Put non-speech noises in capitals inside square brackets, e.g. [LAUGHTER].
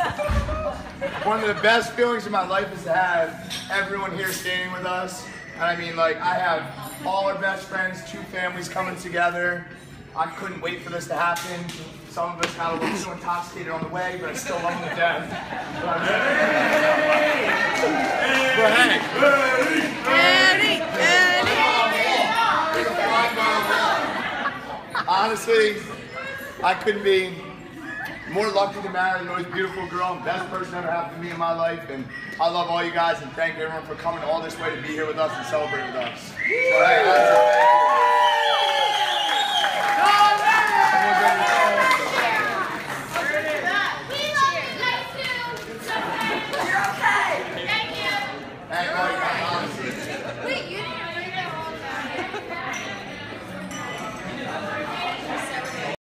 [LAUGHS] one of the best feelings in my life is to have everyone here standing with us. And I mean, like, I have all our best friends, two families coming together. I couldn't wait for this to happen. Some of us got a little too intoxicated on the way, but I still love them to death. But, hey, honestly, I couldn't be more lucky to marry the most beautiful girl and best person ever happened to me in my life. And I love all you guys and thank everyone for coming all this way to be here with us and celebrate with us. So, hey,